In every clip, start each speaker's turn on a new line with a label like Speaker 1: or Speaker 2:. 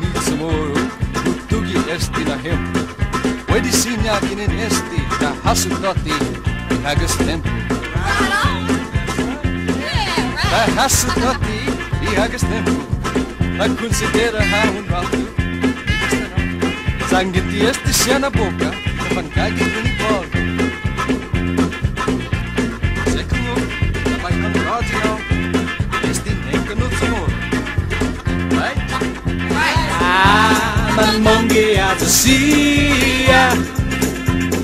Speaker 1: ni tomorrow Tugi esti na him Wedi sinya kinin esti na hasutoti Hagas tempo Na hasutoti Hagas tempo Na considera ha un rato Sanggiti esti siya na ajasia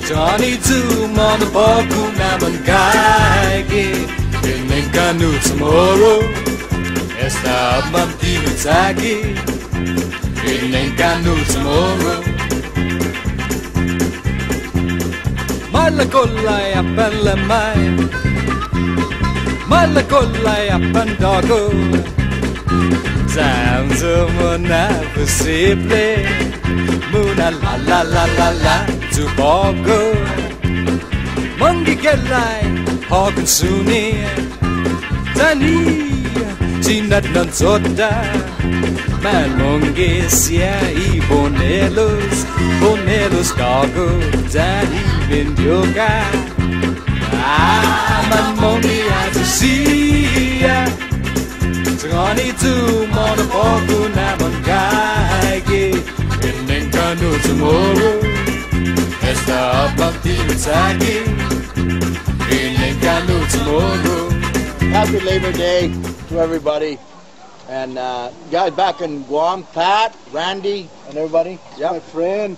Speaker 1: Johnny tu mon boku naman kaige Ining kanu tomorrow. Esta mamti nutsagi Ining kanu tomorrow. Malakolay apan lamay Malakolay apan dogo Zanzo muna posible Muna la la la la la Tu poco Mongi kelai Hogan suni. Tani Tinat non soda Man mongi sia i bonelos Bonelos dogo Tani vindioga Ah man mongi ajasia Ngani tu mona poku naman kaigi Ining kanu tomorrow Esta abakti utsagi Ining kanu tomorrow
Speaker 2: Happy Labor Day to everybody. And uh, guys back in Guam, Pat, Randy, and everybody. Yeah. My friend.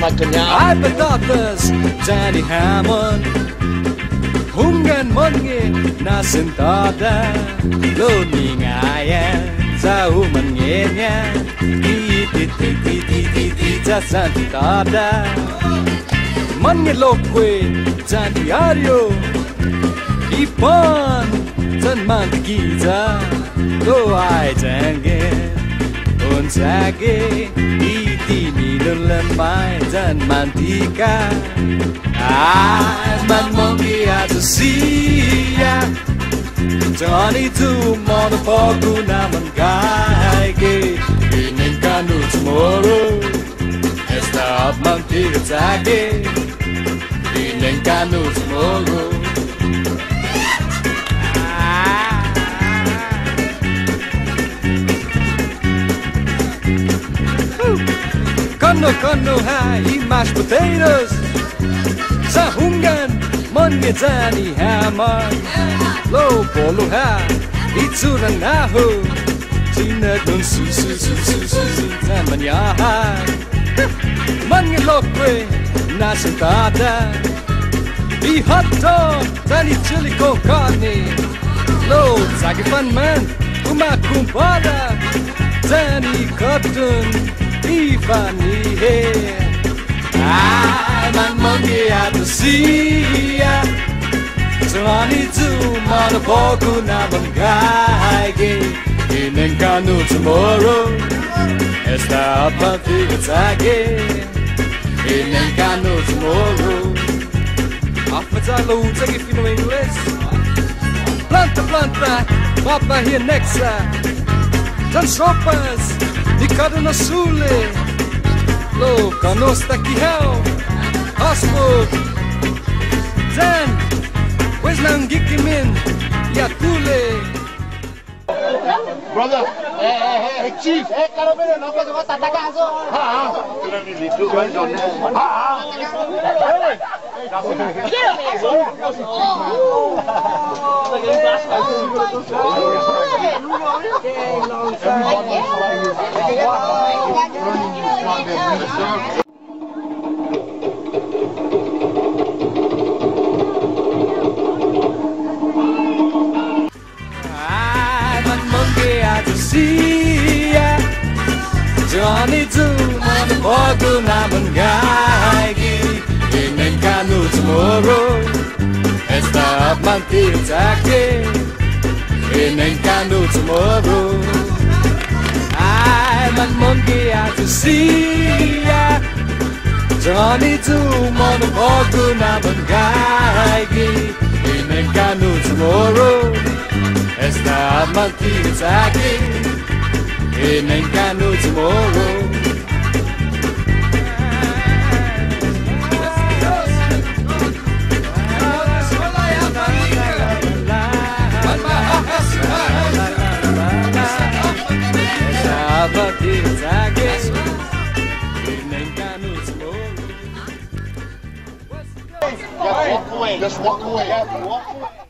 Speaker 2: My kanya. Ay
Speaker 1: patatas Danny Hammond hungern Hunganmonge na sentada Loningaya zaumangenya Ti ti ti ti ti ti ti za sentada Mange lokwe za diario i pon san man zan mantigiza Lo ai zange Unsage iti ni lulamai zan mantika Ah, man mo ajasia Johnny tu mono poku naman kaige Ining kanu tomorrow Esta up mantika tage Ining kanu tomorrow Kono kono ha eat mashed potatoes. อนเงจานี่ฮามาโลโปโลฮาอีจูรันนาฮูจีนักนนสุสุสุสุสุสุนั่นมันยาฮามันเงลอกเวนาสตาดาอีฮัตโตจันอิจิลิโกคานีโลจาก ฟันแมนอุมาคุมปาดาจันอีคัตตุนอีฟานีเฮ I'm on monkey at the sea Tani tu mana poku na bangaige Inen kanu tomorrow Esta apati gatage Inen kanu tomorrow Affatalo utagi fino English Planta planta Papa here next. Tan sopas Ficado na sule Loka nostaki heo Asmuk Zen Wesnangikimin Yakule Brother, é, é, é, chief, é caromeiro não, porque eu vou atacar a ah
Speaker 2: Ah, ah. Caromeiro. Oh, oh. I'm
Speaker 1: a monkey at the sea Johnny tu mana pogo naman gaigi Inen kanu tomorrow Esta manti utake Inen kanu tomorrow I'm a monkey at the sea Johnny tu mana pogo naman gaigi. Inen kanu tomorrow. Esta manti utake It tomorrow. Just walk away. Walk away.